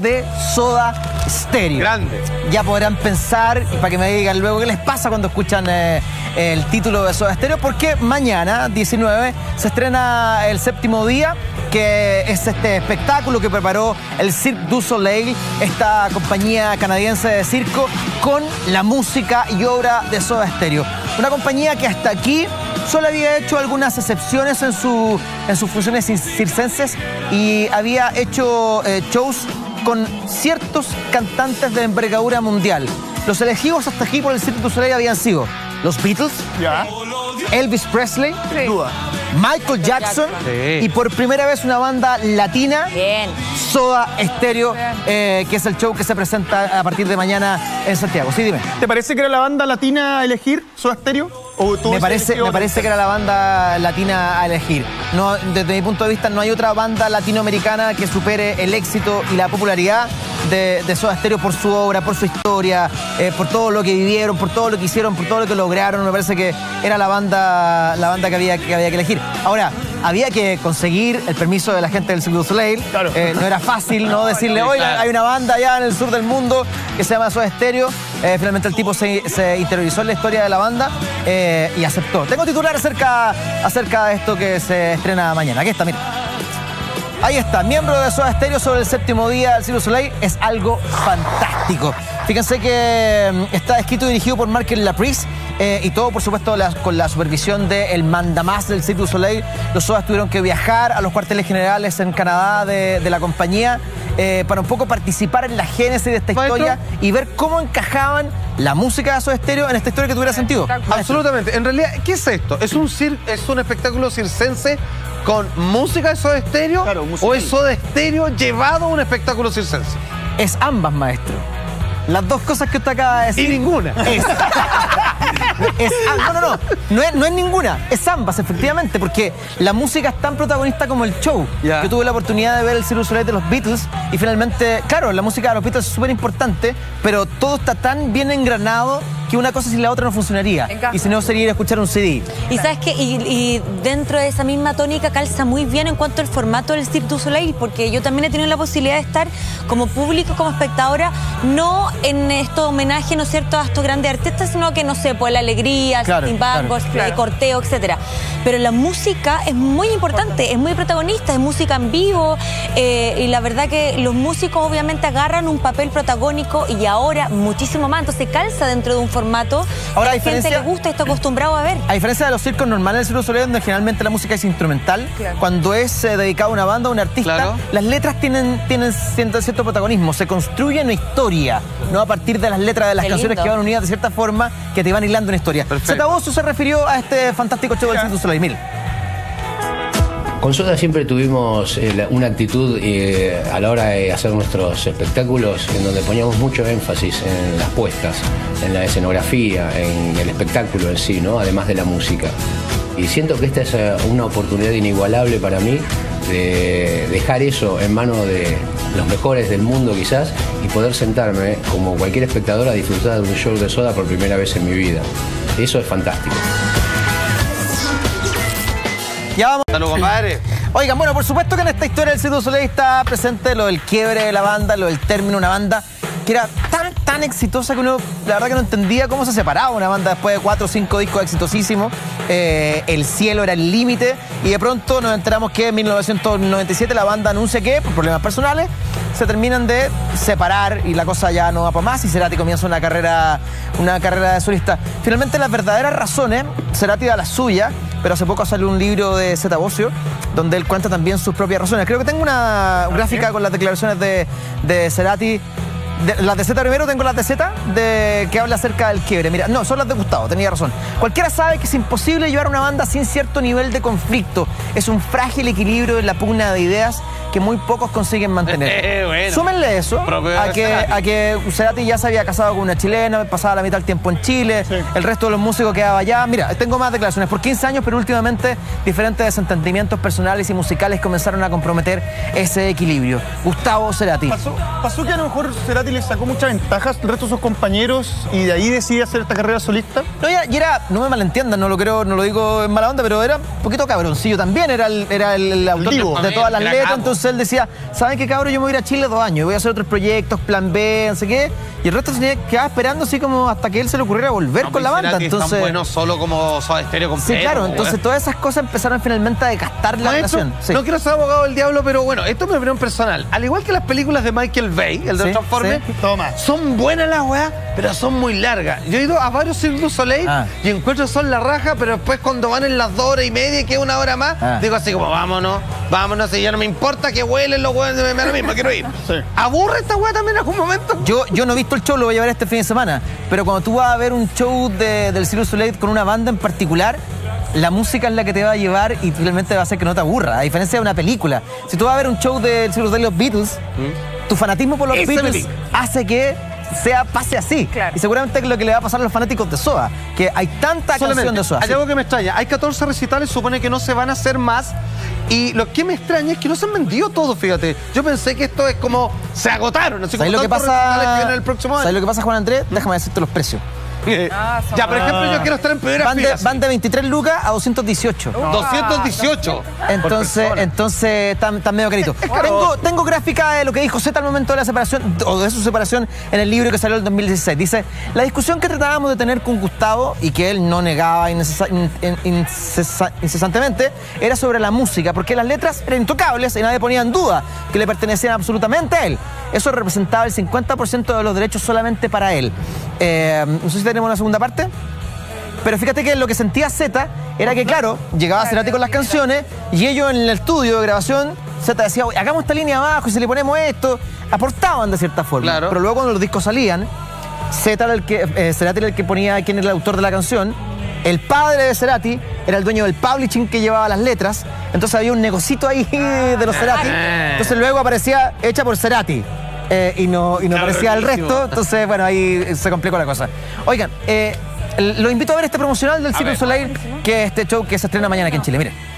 de Soda Stereo. Grande. Ya podrán pensar, y para que me digan luego qué les pasa cuando escuchan eh, el título de Soda Stereo, porque mañana, 19, se estrena el séptimo día, que es este espectáculo que preparó el Cirque du Soleil, esta compañía canadiense de circo, con la música y obra de Soda Stereo. Una compañía que hasta aquí solo había hecho algunas excepciones en, su, en sus funciones circenses y había hecho eh, shows con ciertos cantantes de envergadura mundial. Los elegidos hasta aquí por el Cirque du Soleil habían sido los Beatles. Elvis Presley. Michael Jackson Sí. y por primera vez una banda latina, Bien. Soda Stereo, eh, que es el show que se presenta a partir de mañana en Santiago. Sí, dime. ¿Te parece que era la banda latina a elegir Soda Stereo? ¿O tú Me parece, me parece que era la banda latina a elegir. No, desde mi punto de vista, no hay otra banda latinoamericana que supere el éxito y la popularidad de, de Soda Stereo por su obra, por su historia, eh, por todo lo que vivieron, por todo lo que hicieron, por todo lo que lograron. Me parece que era la banda, la banda que, había, que había que elegir. Ahora, había que conseguir el permiso de la gente del Cirque du Soleil. Claro. Eh, no era fácil, ¿no? Decirle, oiga, claro. hay una banda allá en el sur del mundo que se llama Soda Stereo. Eh, finalmente el tipo se, se interiorizó en la historia de la banda eh, y aceptó. Tengo titular acerca, acerca de esto que se estrena mañana. Aquí está, mira. Ahí está, miembro de Soda Stereo sobre el séptimo día del Cirque du Soleil. Es algo fantástico. Fíjense que mm, está escrito y dirigido por Markel Laprise eh, y todo, por supuesto, la- con la supervisión del mandamás del Cirque du Soleil. Los Sodas tuvieron que viajar a los cuarteles generales en Canadá de, de la compañía eh, para un poco participar en la génesis de esta Maestro. historia y ver cómo encajaban la música de Soda Stereo en esta historia que tuviera sentido. Absolutamente. En realidad, ¿qué es esto? ¿Es un, cir- es un espectáculo circense con música de Soda? Claro, musical. ¿O es Soda Stereo llevado a un espectáculo circense? Es ambas, maestro. Las dos cosas que usted acaba de decir. Y ninguna. Es. Es- ah, no, no, no. No es, no es ninguna. Es ambas, efectivamente, porque la música es tan protagonista como el show. Yo tuve la oportunidad de ver el Cirque Soleil de los Beatles y finalmente, claro, la música de los Beatles es súper importante, pero todo está tan bien engranado que una cosa sin la otra no funcionaría. Encaja. Y si no, sería ir a escuchar un CD. Y sabes que y, y dentro de esa misma tónica calza muy bien en cuanto al formato del Cirque du Soleil, porque yo también he tenido la posibilidad de estar como público, como espectadora, no en estos homenajes, ¿no es cierto?, a estos grandes artistas, sino que, no sé, pues la alegría, el Claro, saltimbanco, claro. el corteo, etcétera. Pero la música es muy importante, es muy protagonista, es música en vivo, eh, y la verdad que los músicos obviamente agarran un papel protagónico y ahora muchísimo más, entonces calza dentro de un formato Ahora, que a a la gente diferencia- le gusta y está acostumbrado a ver. A diferencia de los circos normales del Circo Soleil, donde generalmente la música es instrumental, cuando es eh, dedicado a una banda o a un artista, Claro. las letras tienen, tienen cierto, cierto protagonismo. Se construye una historia, no a partir de las letras de las Qué canciones lindo. que van unidas de cierta forma, que te van hilando una historia. Perfecto. Zeta se refirió a este fantástico show del du Soleil. Mire. Con Soda siempre tuvimos eh, una actitud eh, a la hora de hacer nuestros espectáculos en donde poníamos mucho énfasis en las puestas, en la escenografía, en el espectáculo en sí, ¿no? además de la música. Y siento que esta es eh, una oportunidad inigualable para mí de dejar eso en manos de los mejores del mundo quizás y poder sentarme como cualquier espectador a disfrutar de un show de Soda por primera vez en mi vida. Eso es fantástico. Ya vamos. Salud, compadre. Oigan, bueno, por supuesto que en esta historia del du Soleil está presente lo del quiebre de la banda, lo del término, una banda que era tan, tan exitosa que uno, la verdad que no entendía cómo se separaba una banda después de cuatro o cinco discos exitosísimos. Eh, el cielo era el límite y de pronto nos enteramos que en 1997 la banda anuncia que, por problemas personales, se terminan de separar y la cosa ya no va para más y Cerati comienza una carrera, una carrera de solista. Finalmente las verdaderas razones, Cerati da las suyas, pero hace poco salió un libro de Zeta Bosio donde él cuenta también sus propias razones. Creo que tengo una gráfica con las declaraciones de, de Cerati. De- las de Z primero tengo las de Z de, que habla acerca del quiebre. Mira, no, son las de Gustavo, tenía razón. Cualquiera sabe que es imposible llevar una banda sin cierto nivel de conflicto. Es un frágil equilibrio en la pugna de ideas que muy pocos consiguen mantener. Eh, bueno. Súmenle eso a que, Cerati. a que Cerati ya se había casado con una chilena, pasaba la mitad del tiempo en Chile, el resto de los músicos quedaba allá. Mira, tengo más declaraciones por 15 años, pero últimamente diferentes desentendimientos personales y musicales comenzaron a comprometer ese equilibrio. Gustavo Cerati. Pasó, pasó que a lo mejor Cerati Cerati le sacó muchas ventajas al resto de sus compañeros y de ahí decide hacer esta carrera solista. No, y era, no me malentiendan, no lo creo, no lo digo en mala onda, pero era un poquito cabroncillo también, era el, era el, autor divo. de, todas las letras, entonces él decía, ¿saben qué cabrón? Yo me voy a ir a Chile dos años, voy a hacer otros proyectos, plan B, no sé qué, y el resto se quedaba esperando así como hasta que él se le ocurriera volver No, con la pues, banda, Cerati es tan entonces... bueno solo como Soda Stereo completo. Sí, claro, weón. entonces todas esas cosas empezaron finalmente a desgastar la relación. Sí. No quiero ser abogado del diablo, pero bueno, esto es mi opinión personal. Al igual que las películas de Michael Bay, el de Sí, Transformers, Toma. son buenas las weas, pero son muy largas. Yo he ido a varios Cirque du Soleil Ah. y encuentro son la raja, pero después cuando van en las dos horas y media, que es una hora más, Ah. digo así como, vámonos, vámonos, y ya no me importa que huelen los huevos, me da lo mismo, quiero ir. Sí. ¿Aburre esta wea también en algún momento? Yo, yo no he visto el show, lo voy a ver este fin de semana. Pero cuando tú vas a ver un show de- del Cirque du Soleil con una banda en particular, la música es la que te va a llevar y finalmente va a hacer que no te aburra. A diferencia de una película. Si tú vas a ver un show del Cirque du Soleil los Beatles, tu fanatismo por los Beatles hace que sea pase así. Claro. Y seguramente es lo que le va a pasar a los fanáticos de Soda, que hay tanta canción Solamente, de Soda. hay algo que me extraña. Hay 14 recitales, supone que no se van a hacer más. Y lo que me extraña es que no se han vendido todos, fíjate. Yo pensé que esto es como. Se agotaron. Así ¿Sabes como lo que pasa? vienen el próximo ¿Sabes año. lo que pasa, Juan Andrés? Déjame decirte los precios. Ya, por ejemplo, yo quiero estar en primera Van de, fila. van de 23 lucas a 218. 218. Entonces, entonces medio caritos. Tengo, tengo gráfica de lo que dijo Z al momento de la separación, o de su separación, en el libro que salió en el 2016. Dice, la discusión que tratábamos de tener con Gustavo, y que él no negaba incesa- in- in- incesa- incesantemente, era sobre la música, porque las letras eran intocables y nadie ponía en duda que le pertenecían absolutamente a él. Eso representaba el 50% de los derechos solamente para él. Eh, no sé si tenemos una segunda parte. Pero fíjate que lo que sentía Z era que, claro, llegaba Cerati con las canciones y ellos en el estudio de grabación, Z decía, "Oye, hagamos esta línea abajo y si le ponemos esto, aportaban de cierta forma. Claro. Pero luego cuando los discos salían, Z era el que, eh, Cerati era el que ponía quién era el autor de la canción. El padre de Cerati era el dueño del publishing que llevaba las letras. Entonces había un negocito ahí de los Cerati. Entonces luego aparecía hecha por Cerati. Eh, y no, y no aparecía el resto. Entonces, bueno, ahí se complicó la cosa. Oigan, eh, lo invito a ver este promocional del du Soleil, que es este show que se estrena mañana aquí en Chile. Miren.